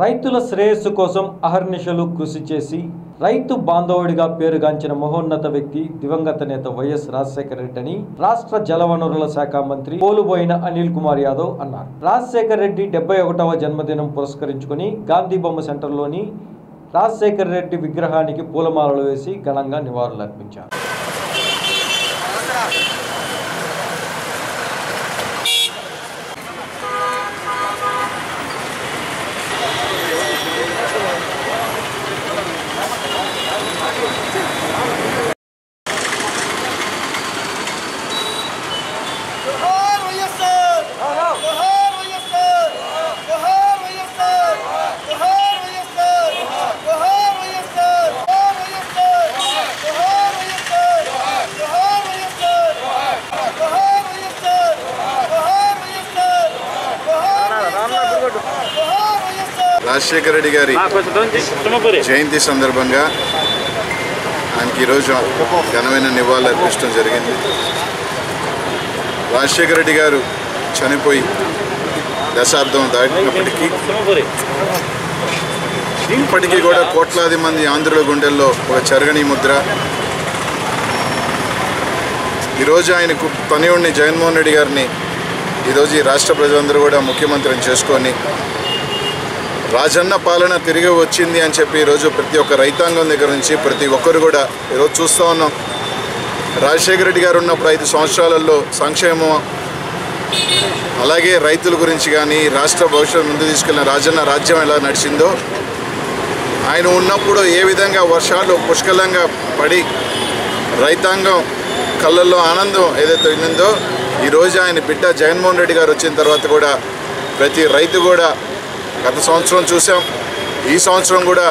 రైతుల శ్రేయస్సు కోసం అహర్నిశలు కృషి చేసి రైతు బాంధవుడిగా పేరుగాంచిన మహోన్నత వ్యక్తి దివంగత నేత వైఎస్ రాజశేఖర రెడ్డి అని రాష్ట్ర జలవనరుల శాఖ మంత్రి పోలుబోయిన అనిల్ కుమార్ యాదవ్ అన్నారు. రాజశేఖర రెడ్డి డెబ్బై ఒకటవ జన్మదినం పురస్కరించుకుని గాంధీ బొమ్మ సెంటర్లోని రాజశేఖర రెడ్డి విగ్రహానికి పూలమాలలు వేసి ఘనంగా నివాళులర్పించారు. రాజశేఖర రెడ్డి గారి జయంతి సందర్భంగా ఆయనకి ఈరోజు ఘనమైన నివాళులు అర్పించడం జరిగింది. రాజశేఖర రెడ్డి గారు చనిపోయి దశాబ్దం దాటినప్పటికీ ఇప్పటికీ కూడా కోట్లాది మంది ఆంధ్రుల గుండెల్లో ఒక చెరగని ముద్ర. ఈరోజు ఆయనకు తనయుడిని జగన్మోహన్ రెడ్డి గారిని ఈరోజు ఈ రాష్ట్ర ప్రజలందరూ కూడా ముఖ్యమంత్రిని చేసుకొని రాజన్న పాలన తిరిగి వచ్చింది అని చెప్పి ఈరోజు ప్రతి ఒక్క రైతాంగం దగ్గర నుంచి ప్రతి ఒక్కరు కూడా ఈరోజు చూస్తూ ఉన్నాం. రాజశేఖర రెడ్డి గారు ఉన్నప్పుడు ఐదు సంవత్సరాలలో సంక్షేమం అలాగే రైతుల గురించి కానీ రాష్ట్ర భవిష్యత్తు ముందు తీసుకెళ్ళిన రాజన్న రాజ్యం ఎలా నడిచిందో ఆయన ఉన్నప్పుడు ఏ విధంగా వర్షాలు పుష్కలంగా పడి రైతాంగం కళ్ళల్లో ఆనందం ఏదైతే ఉన్నదో ఈరోజు ఆయన బిడ్డ జగన్మోహన్ రెడ్డి గారు వచ్చిన తర్వాత కూడా ప్రతి రైతు కూడా గత సంవత్సరం చూసాం. ఈ సంవత్సరం కూడా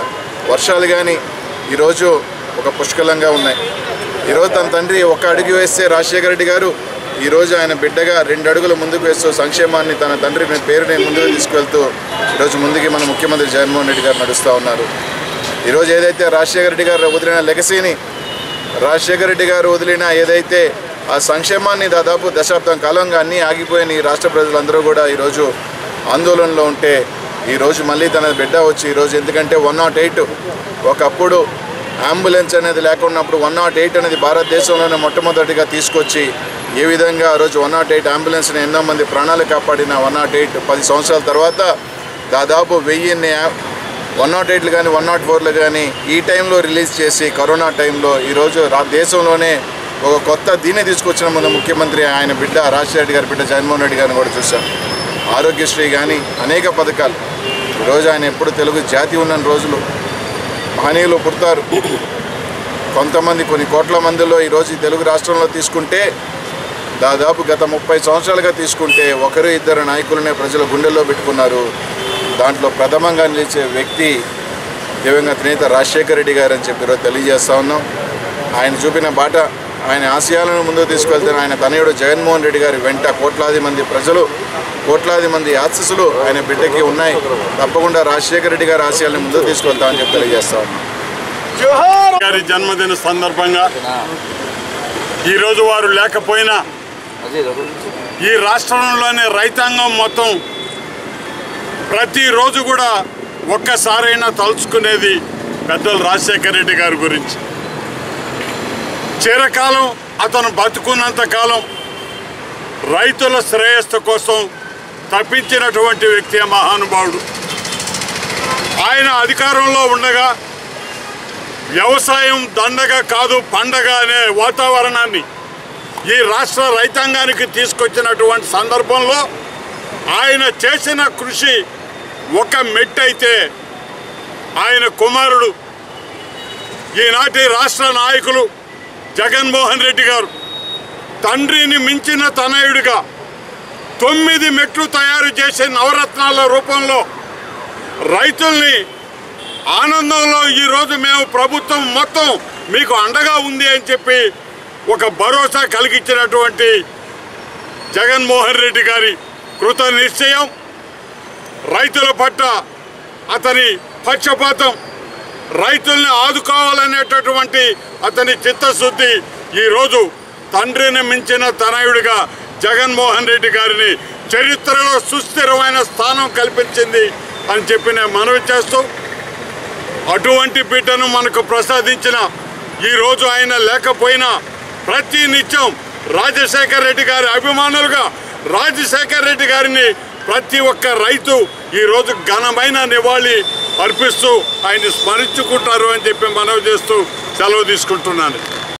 వర్షాలు కానీ ఈరోజు ఒక పుష్కలంగా ఉన్నాయి. ఈరోజు తన తండ్రి ఒక అడుగు వేస్తే రాజశేఖర రెడ్డి గారు ఈరోజు ఆయన బిడ్డగా రెండు అడుగులు ముందుకు వేస్తూ సంక్షేమాన్ని తన తండ్రి పేరుని ముందుకు తీసుకెళ్తూ ఈరోజు ముందుకి మన ముఖ్యమంత్రి జగన్మోహన్ రెడ్డి గారు నడుస్తూ ఉన్నారు. ఈరోజు ఏదైతే రాజశేఖర రెడ్డి గారు వదిలిన లెగసీని రాజశేఖర రెడ్డి గారు వదిలిన ఏదైతే ఆ సంక్షేమాన్ని దాదాపు దశాబ్దం కాలంగా అన్నీ ఆగిపోయిన ఈ రాష్ట్ర ప్రజలందరూ కూడా ఈరోజు ఆందోళనలో ఉంటే ఈరోజు మళ్ళీ తన బిడ్డ వచ్చి ఈరోజు ఎందుకంటే వన్ నాట్ ఎయిట్ ఒకప్పుడు అంబులెన్స్ అనేది లేకున్నప్పుడు వన్ నాట్ ఎయిట్ అనేది భారతదేశంలోనే మొట్టమొదటిగా తీసుకొచ్చి ఏ విధంగా ఆ రోజు వన్ నాట్ ఎయిట్ అంబులెన్స్ని ఎన్నో మంది ప్రాణాలు కాపాడిన వన్ నాట్ ఎయిట్ పది సంవత్సరాల తర్వాత దాదాపు వెయ్యిన్ని వన్ నాట్ ఎయిట్లు కానీ వన్ నాట్ ఫోర్లు కానీ ఈ టైంలో రిలీజ్ చేసి కరోనా టైంలో ఈరోజు రా దేశంలోనే ఒక కొత్త దీన్ని తీసుకొచ్చిన మన ముఖ్యమంత్రి ఆయన బిడ్డ రాజశేఖర రెడ్డి గారి బిడ్డ జగన్మోహన్ రెడ్డి గారిని కూడా చూసాం ఆరోగ్యశ్రీ కానీ అనేక పథకాలు. ఈరోజు ఆయన ఎప్పుడు తెలుగు జాతి ఉన్న రోజులు. మహనీయులు పుడతారు. కొంతమంది కొన్ని కోట్ల మందిలో ఈరోజు తెలుగు రాష్ట్రంలో తీసుకుంటే దాదాపు గత ముప్పై సంవత్సరాలుగా తీసుకుంటే ఒకరు ఇద్దరు నాయకులనే ప్రజల గుండెల్లో పెట్టుకున్నారు. దాంట్లో ప్రథమంగా నిలిచే వ్యక్తి దివంగత నేత రాజశేఖర రెడ్డి గారు అని చెప్పి ఈరోజు తెలియజేస్తా ఉన్నాం. ఆయన చూపిన బాట ఆయన ఆశయాలను ముందుకు తీసుకెళ్తున్న ఆయన తనయుడు జగన్మోహన్ రెడ్డి గారి వెంట కోట్లాది మంది ప్రజలు కోట్లాది మంది ఆశీస్సులు ఆయన బిడ్డకి ఉన్నాయి. తప్పకుండా రాజశేఖర రెడ్డి గారి ఆశయాలను ముందుకు తీసుకెళ్తామని చెప్పి తెలియజేస్తా గారి జన్మదిన సందర్భంగా ఈరోజు వారు లేకపోయినా ఈ రాష్ట్రంలోని రైతాంగం మొత్తం ప్రతిరోజు కూడా ఒక్కసారైనా తలుచుకునేది పెద్దలు రాజశేఖర రెడ్డి గారి గురించి. చిరకాలం అతను బతుకున్నంత కాలం రైతుల శ్రేయస్సు కోసం తప్పించినటువంటి వ్యక్తి మహానుభావుడు. ఆయన అధికారంలో ఉండగా వ్యవసాయం దండగ కాదు పండగ అనే వాతావరణాన్ని ఈ రాష్ట్ర రైతాంగానికి తీసుకొచ్చినటువంటి సందర్భంలో ఆయన చేసిన కృషి ఒక మెట్టయితే ఆయన కుమారుడు ఈనాటి రాష్ట్ర నాయకులు జగన్మోహన్ రెడ్డి గారు తండ్రిని మించిన తనయుడిగా తొమ్మిది మెట్లు తయారు చేసే నవరత్నాల రూపంలో రైతుల్ని ఆనందంలో ఈరోజు మేము ప్రభుత్వం మొత్తం మీకు అండగా ఉంది అని చెప్పి ఒక భరోసా కలిగించినటువంటి జగన్మోహన్ రెడ్డి గారి కృత నిశ్చయం రైతుల పట్ల అతని పక్షపాతం రైతుల్ని ఆదుకోవాలనేటటువంటి అతని చిత్తశుద్ధి ఈరోజు తండ్రిని మించిన తనయుడిగా జగన్మోహన్ రెడ్డి గారిని చరిత్రలో సుస్థిరమైన స్థానం కల్పించింది అని చెప్పి నేను మనవి చేస్తూ అటువంటి బిడ్డను మనకు ప్రసాదించిన ఈరోజు ఆయన లేకపోయినా ప్రతి నిత్యం రాజశేఖర్ రెడ్డి గారి అభిమానులుగా రాజశేఖర్ రెడ్డి గారిని ప్రతి ఒక్క రైతు ఈరోజు ఘనమైన నివాళి అర్పిస్తూ ఆయన్ని స్మరించుకుంటారు అని చెప్పి మనవి చేస్తూ సెలవు తీసుకుంటున్నాను.